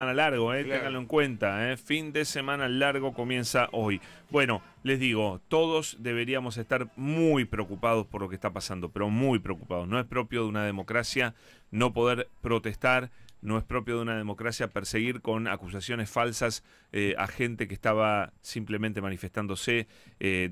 semana largo, eh, ténganlo en cuenta, eh. fin de semana largo comienza hoy. Bueno, les digo, todos deberíamos estar muy preocupados por lo que está pasando, pero muy preocupados. No es propio de una democracia no poder protestar, no es propio de una democracia perseguir con acusaciones falsas eh, a gente que estaba simplemente manifestándose, eh,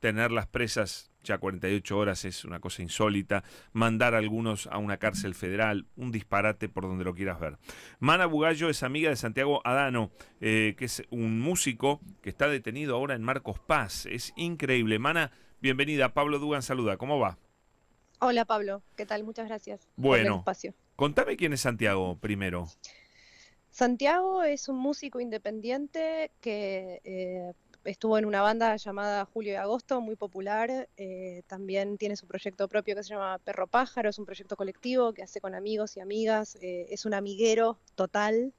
detenerlas, tenerlas presas ya 48 horas es una cosa insólita, mandar a algunos a una cárcel federal, un disparate por donde lo quieras ver. Mana Bugallo es amiga de Santiago Adano, eh, que es un músico que está detenido ahora en Marcos Paz. Es increíble. Mana, bienvenida. Pablo Dugan saluda. ¿Cómo va? Hola Pablo, ¿qué tal? Muchas gracias bueno, por el. Contame quién es Santiago primero. Santiago es un músico independiente que eh, estuvo en una banda llamada Julio y Agosto, muy popular. Eh, también tiene su proyecto propio que se llama Perro Pájaro, es un proyecto colectivo que hace con amigos y amigas. Eh, es un amiguero total.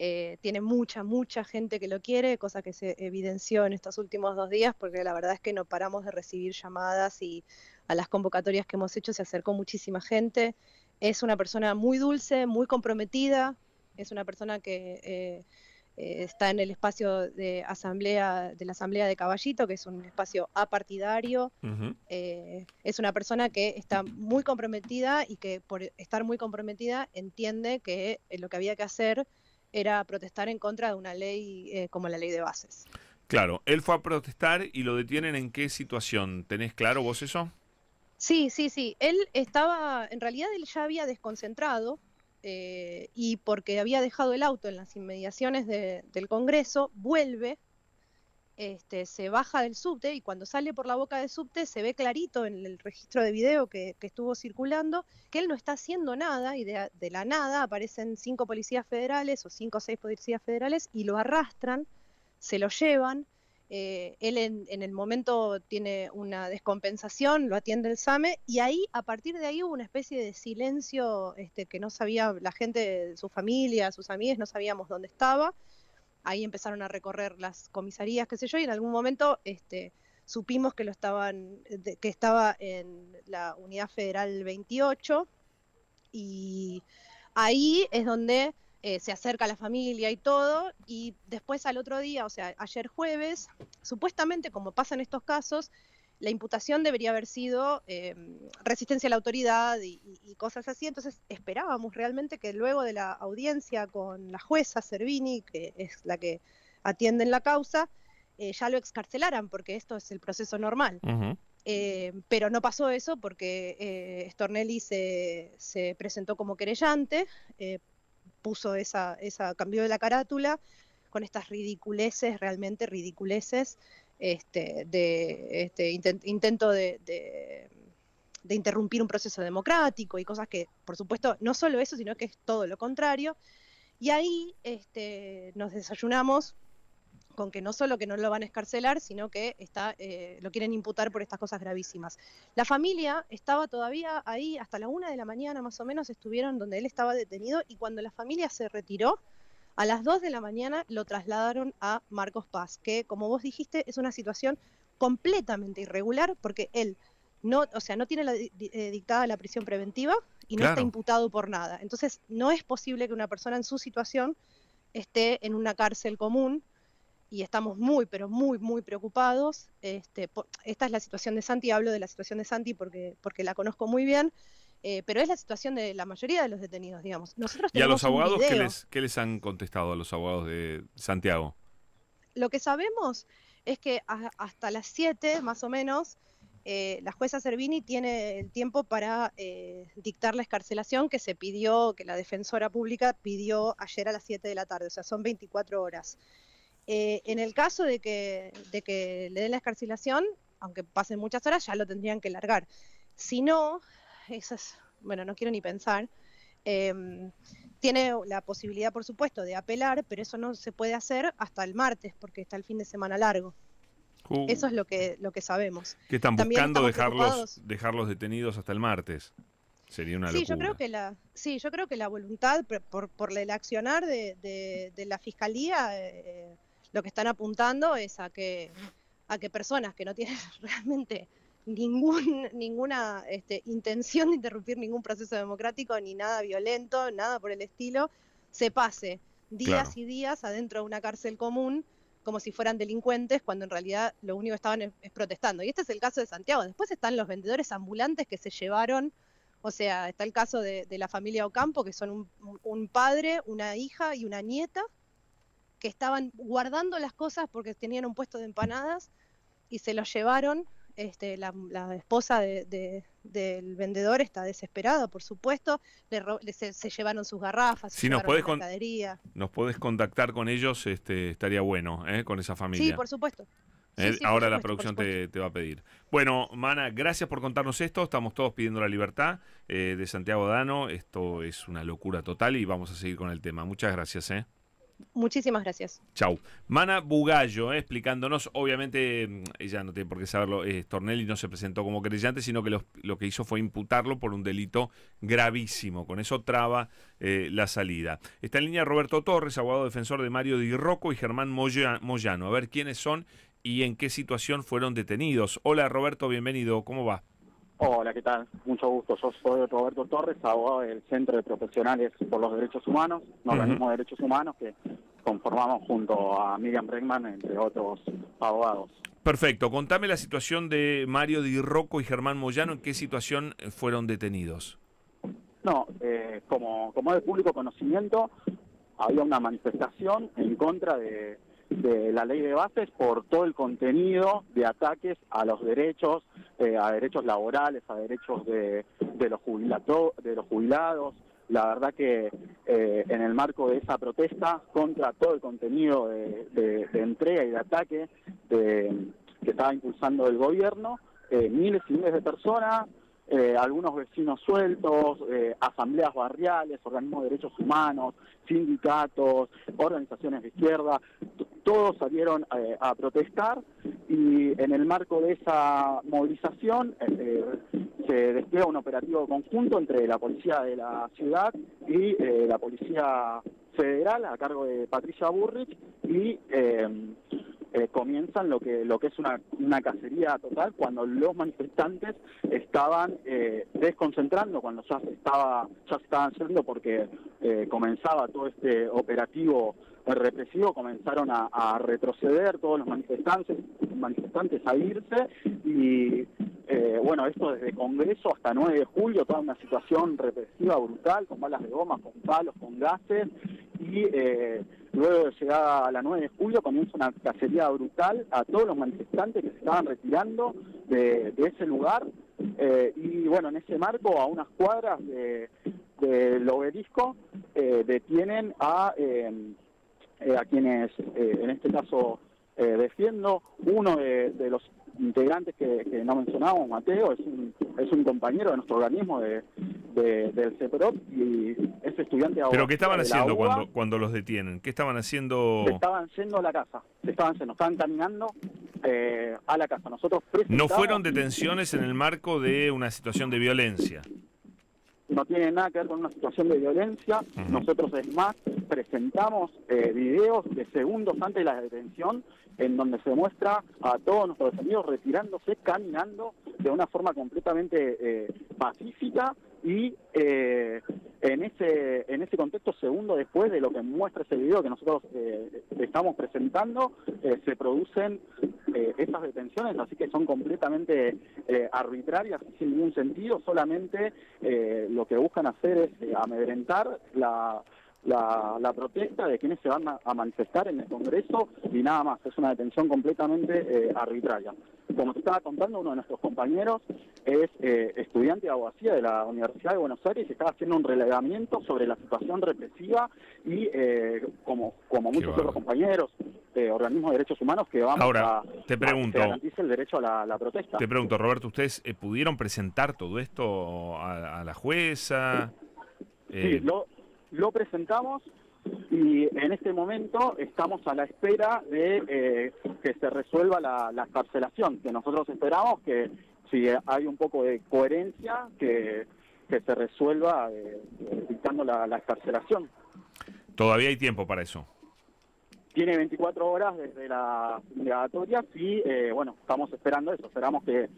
Eh, tiene mucha, mucha gente que lo quiere, cosa que se evidenció en estos últimos dos días, porque la verdad es que no paramos de recibir llamadas y a las convocatorias que hemos hecho se acercó muchísima gente. Es una persona muy dulce, muy comprometida, es una persona que está en el espacio de asamblea de la asamblea de Caballito, que es un espacio apartidario. Eh, es una persona que está muy comprometida y que por estar muy comprometida entiende que eh, lo que había que hacer era protestar en contra de una ley como la ley de bases. Claro, él fue a protestar y lo detienen en qué situación. ¿Tenés claro vos eso? Sí, sí, sí. Él estaba, en realidad él ya había desconcentrado eh, y porque había dejado el auto en las inmediaciones del Congreso, vuelve, este, se baja del subte y cuando sale por la boca del subte se ve clarito en el registro de video que, estuvo circulando que él no está haciendo nada y de, de, la nada aparecen cinco policías federales o cinco o seis policías federales y lo arrastran, se lo llevan eh, él en, el momento tiene una descompensación, lo atiende el SAME y ahí, a partir de ahí hubo una especie de silencio este, que no sabía la gente, su familia, sus amigas, no sabíamos dónde estaba. Ahí empezaron a recorrer las comisarías, qué sé yo, y en algún momento este, supimos que lo estaban, que estaba en la Unidad Federal 28 y ahí es donde eh, se acerca a la familia y todo, y después al otro día, o sea, ayer jueves, supuestamente, como pasa en estos casos, la imputación debería haber sido em, resistencia a la autoridad y, cosas así, entonces esperábamos realmente que luego de la audiencia con la jueza Servini, que es la que atiende en la causa, eh, ya lo excarcelaran, porque esto es el proceso normal. Eh, pero no pasó eso porque Stornelli se, se, presentó como querellante, puso esa, esa, cambió de la carátula con estas ridiculeces, realmente ridiculeces, este, de este intento de, de, interrumpir un proceso democrático y cosas que, por supuesto, no solo eso, sino que es todo lo contrario. Y ahí este, nos desayunamos con que no solo que no lo van a escarcelar, sino que está, eh, lo quieren imputar por estas cosas gravísimas. La familia estaba todavía ahí hasta la una de la mañana más o menos, estuvieron donde él estaba detenido y cuando la familia se retiró, a las dos de la mañana lo trasladaron a Marcos Paz, que como vos dijiste es una situación completamente irregular porque él no, o sea, no tiene la, eh, dictada la prisión preventiva y no está imputado por nada. Entonces, no es posible que una persona en su situación esté en una cárcel común y estamos muy, pero muy, muy preocupados. Este, esta es la situación de Santi, hablo de la situación de Santi porque, porque la conozco muy bien, eh, pero es la situación de la mayoría de los detenidos, digamos. Nosotros ¿Y a los abogados ¿qué les, qué les han contestado a los abogados de Santiago? Lo que sabemos es que hasta las 7, más o menos, eh, la jueza Servini tiene el tiempo para eh, dictar la escarcelación que se pidió, que la defensora pública pidió ayer a las 7 de la tarde, o sea, son 24 horas. Eh, en el caso de que, de que le den la escarcelación, aunque pasen muchas horas, ya lo tendrían que largar. Si no, eso es, bueno, no quiero ni pensar. Em, tiene la posibilidad, por supuesto, de apelar, pero eso no se puede hacer hasta el martes, porque está el fin de semana largo. Uh. eso es lo que, lo que sabemos. Que están buscando dejarlos, dejarlos detenidos hasta el martes. Sería una sí, Yo creo que la, sí, yo creo que la voluntad, por, por el accionar de, de, la Fiscalía, eh, lo que están apuntando es a que, a que personas que no tienen realmente ningún, ninguna este, intención de interrumpir ningún proceso democrático, ni nada violento, nada por el estilo, se pase días y días adentro de una cárcel común como si fueran delincuentes, cuando en realidad lo único que estaban es, protestando. Y este es el caso de Santiago. Después están los vendedores ambulantes que se llevaron, o sea, está el caso de, la familia Ocampo, que son un, padre, una hija y una nieta, que estaban guardando las cosas porque tenían un puesto de empanadas y se los llevaron este, la, esposa del vendedor está desesperada, por supuesto, le, se, llevaron sus garrafas, si nos puedes nos puedes contactar con ellos, este, estaría bueno, ¿eh? con esa familia. Sí, por supuesto. Eh, ahora la producción te, va a pedir. Bueno, Mana, gracias por contarnos esto. Estamos todos pidiendo la libertad eh, de Santiago Dano. Esto es una locura total y vamos a seguir con el tema. Muchas gracias. ¿eh? Muchísimas gracias. Chau. Mana Bugallo, eh, explicándonos, obviamente, mm, ella no tiene por qué saberlo, eh, Stornelli no se presentó como creyente, sino que lo, que hizo fue imputarlo por un delito gravísimo. Con eso traba eh, la salida. Está en línea Roberto Torres, abogado defensor de Mario Di Rocco y Germán Moyano. A ver quiénes son y en qué situación fueron detenidos. Hola Roberto, bienvenido, ¿cómo va? Hola, ¿qué tal? Mucho gusto. Yo soy Roberto Torres, abogado del Centro de Profesionales por los Derechos Humanos, un organismo de derechos humanos que conformamos junto a Miriam Bregman, entre otros abogados. Perfecto. Contame la situación de Mario Di Rocco y Germán Moyano. ¿En qué situación fueron detenidos? No, eh, como, como de público conocimiento, había una manifestación en contra de, de la ley de bases por todo el contenido de ataques a los derechos eh, a derechos laborales, a derechos de, de, los, de los jubilados. La verdad que eh, en el marco de esa protesta contra todo el contenido de, entrega y de ataque que estaba impulsando el gobierno, eh, miles y miles de personas, algunos vecinos sueltos, asambleas barriales, organismos de derechos humanos, sindicatos, organizaciones de izquierda, todos salieron eh, a protestar y en el marco de esa movilización eh, se despliega un operativo conjunto entre la policía de la ciudad y eh, la policía federal a cargo de Patricia Burrich y comienzan lo que lo que es una, una cacería total cuando los manifestantes estaban desconcentrando cuando ya se estaba ya se estaban yendo porque comenzaba todo este operativo represivo comenzaron a, retroceder todos los manifestantes, manifestantes a irse y eh, bueno, esto desde Congreso hasta 9 de julio, toda una situación represiva brutal, con balas de goma, con palos, con gases y eh, luego de llegar a la 9 de julio comienza una cacería brutal a todos los manifestantes que se estaban retirando de, ese lugar eh, y bueno, en ese marco a unas cuadras de, del obelisco detienen a eh, a quienes eh, en este caso eh, defiendo. Uno de, los integrantes que, no mencionamos, Mateo, es un, es un compañero de nuestro organismo de, del CEPROP y es estudiante ¿Pero qué estaban haciendo cuando, cuando los detienen? ¿Qué estaban haciendo? estaban yendo a la casa, estaban yendo, estaban caminando a la casa. Nosotros No fueron detenciones en el marco de una situación de violencia no tiene nada que ver con una situación de violencia. Nosotros, es más, presentamos eh, videos de segundos antes de la detención en donde se muestra a todos nuestros detenidos retirándose, caminando de una forma completamente eh, pacífica y eh, en ese en ese contexto segundo después de lo que muestra ese video que nosotros eh, estamos presentando eh, se producen estas detenciones así que son completamente arbitrarias sin ningún sentido solamente lo que buscan hacer es amedrentar la la, protesta de quienes se van a, manifestar en el Congreso y nada más, es una detención completamente eh, arbitraria. Como te estaba contando, uno de nuestros compañeros es eh, estudiante de abogacía de la Universidad de Buenos Aires y estaba haciendo un relevamiento sobre la situación represiva y eh, como, como muchos otros compañeros, organismos de derechos humanos que vamos a, te pregunto, el derecho a la, protesta. Te pregunto, Roberto, ¿ustedes pudieron presentar todo esto a, la jueza? Sí, lo, lo presentamos y en este momento estamos a la espera de eh, que se resuelva la, la escarcelación, que nosotros esperamos que si hay un poco de coherencia, que, se resuelva eh, dictando la, la escarcelación. Todavía hay tiempo para eso tiene 24 horas desde la indagatoria y eh, bueno, estamos esperando eso, esperamos que,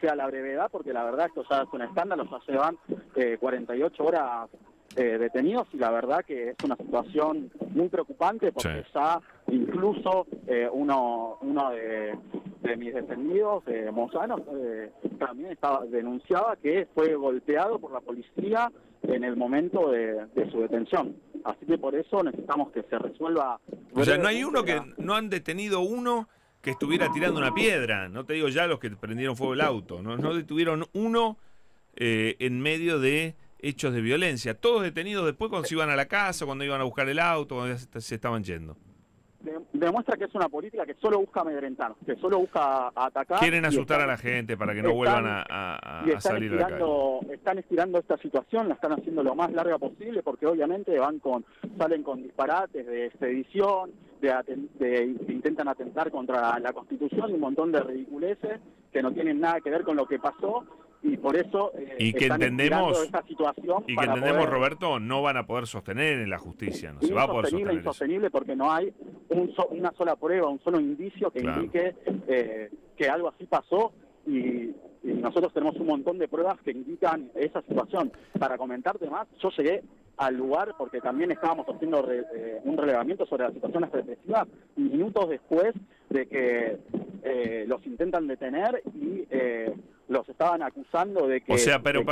sea la brevedad porque la verdad esto ya es un escándalo, ya llevan eh, 48 horas eh, detenidos y la verdad que es una situación muy preocupante porque ya incluso eh, uno, uno de, mis detenidos, eh, Mozano, eh, también estaba, denunciaba que fue golpeado por la policía en el momento de, su detención. Así que por eso necesitamos que se resuelva. O sea, no hay uno que no han detenido uno que estuviera tirando una piedra. No te digo ya los que prendieron fuego el auto. No, no detuvieron uno en medio de hechos de violencia. Todos detenidos después cuando se iban a la casa, cuando iban a buscar el auto, cuando se estaban yendo. demuestra que es una política que solo busca amedrentar, que solo busca atacar. Quieren asustar a la gente para que no vuelvan a, salir de la calle. Están estirando esta situación, la están haciendo lo más larga posible porque obviamente van con salen con disparates de sedición, de, intentan atentar contra la Constitución y un montón de ridiculeces que no tienen nada que ver con lo que pasó por eso eh, y que entendemos esta situación y que entendemos Roberto no van a poder sostener en la justicia no se va a poder sostener insostenible porque no hay una sola prueba un solo indicio que indique eh, que algo así pasó y, nosotros tenemos un montón de pruebas que indican esa situación. Para comentarte más yo llegué al lugar porque también estábamos haciendo eh, un relevamiento sobre la situación represiva minutos después de que los intentan detener y los estaban acusando de que... O sea, pero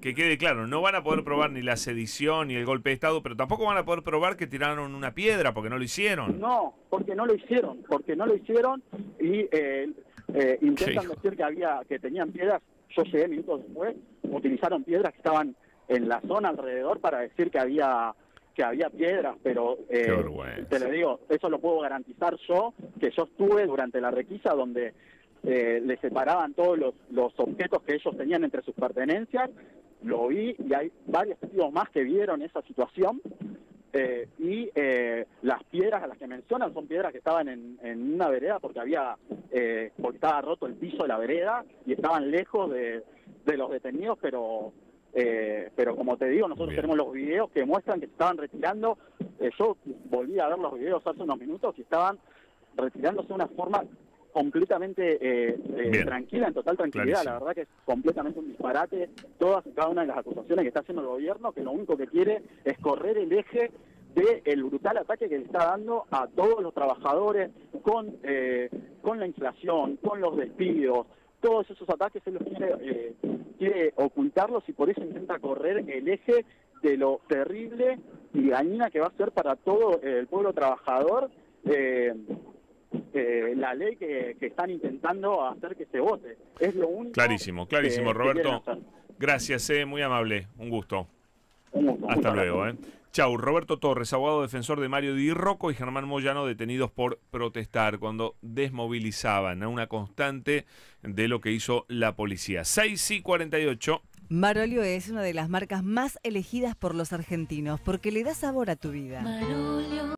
que, quede claro, no van a poder probar ni la sedición ni el golpe de Estado, pero tampoco van a poder probar que tiraron una piedra porque no lo hicieron. No, porque no lo hicieron, porque no lo hicieron y eh, eh, intentan decir que había que tenían piedras. Yo llegué minutos después, utilizaron piedras que estaban en la zona alrededor para decir que había que había piedras, pero eh, te lo digo, eso lo puedo garantizar yo, que yo estuve durante la requisa donde eh, le separaban todos los, los objetos que ellos tenían entre sus pertenencias, lo vi y hay varios testigos más que vieron esa situación. Eh, y eh, las piedras a las que mencionan son piedras que estaban en, en una vereda porque había eh, porque estaba roto el piso de la vereda y estaban lejos de, de los detenidos pero eh, pero como te digo nosotros tenemos los videos que muestran que se estaban retirando yo volví a ver los videos hace unos minutos y estaban retirándose de una forma completamente eh, eh, tranquila, en total tranquilidad. La verdad que es completamente un disparate. Todas y cada una de las acusaciones que está haciendo el gobierno, que lo único que quiere es correr el eje del brutal ataque que le está dando a todos los trabajadores con, eh, con la inflación, con los despidos, todos esos ataques él los quiere, quiere ocultarlos y por eso intenta correr el eje de lo terrible y dañina que va a ser para todo el pueblo trabajador eh, eh, la ley que, están intentando hacer que se vote. Es lo único. Clarísimo, clarísimo, Roberto. Gracias, eh, muy amable. Un gusto. Hasta luego. Eh. Chau, Roberto Torres, abogado defensor de Mario Di Rocco y Germán Moyano, detenidos por protestar cuando desmovilizaban a una constante de lo que hizo la policía. 6 y 48. Marolio es una de las marcas más elegidas por los argentinos porque le da sabor a tu vida.